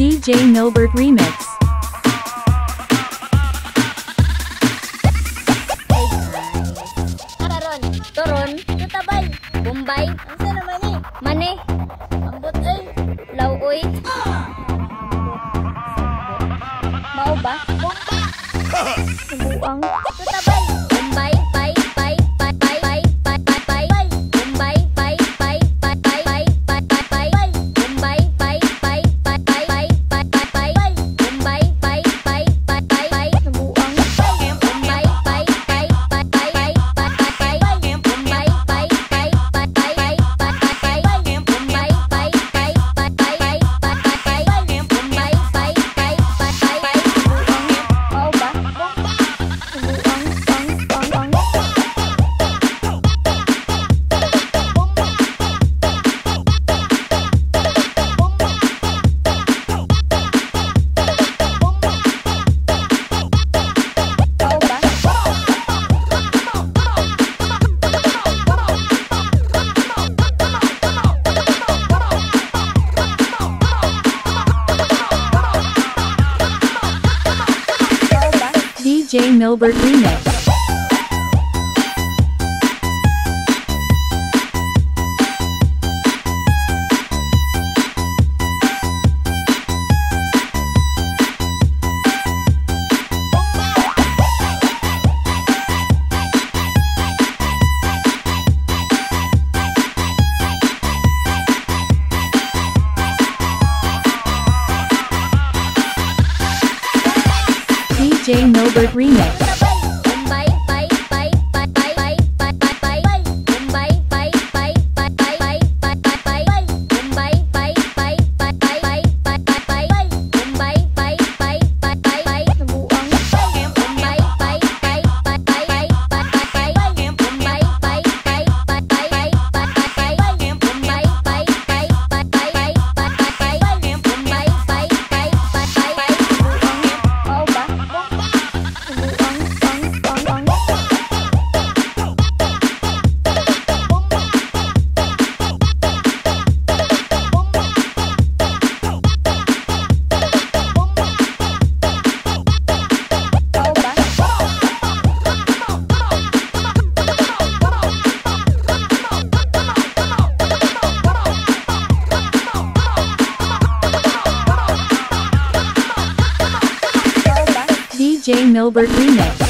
DJ Milberg remix. J. Milbert remix. DJ Nobert remix. DJ Milbert remix.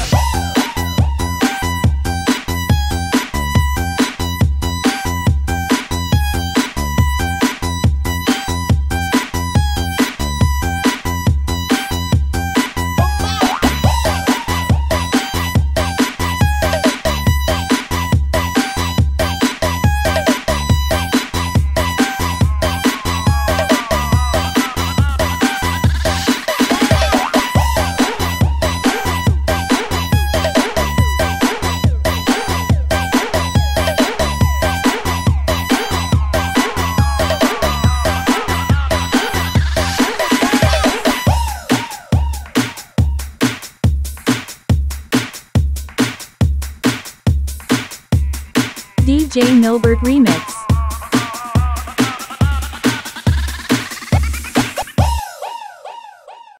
J. Milberg remix.